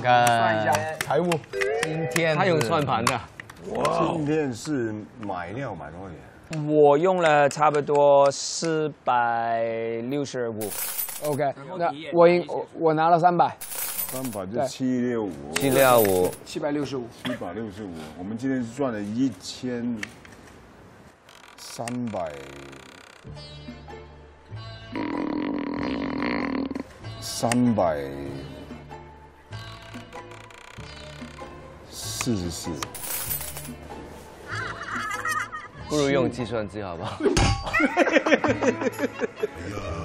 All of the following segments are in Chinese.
看算一下看。财务，今天他有算盘的，今天是买料买多少钱？我用了差不多四百六十五。OK，那我赢我我拿了三百，三百就对。七六五，七六五，七百六十五。七百六十五。我们今天是赚了一千三百。三百四十四。不如用计算机好不好？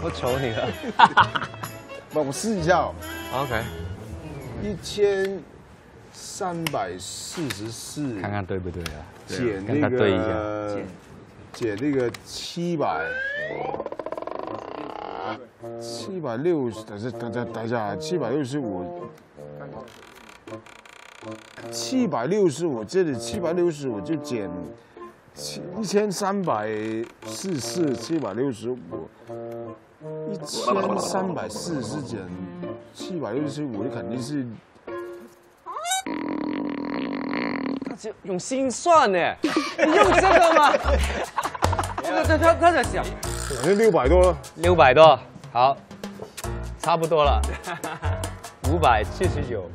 我求你了。那我试一下哦，OK，一千三百四十四，看看对不对啊？减那他对一下个减那个七百，七百六十，等下等下等一下，七百六十五，七百六十五，这里七百六十五就减七一千三百四四，七百六十五，一千三百四十减七百六十五，你肯定是用心算呢，你用这个吗？这个他他他在想反正六百多了。六百多，好，差不多了，五百七十九。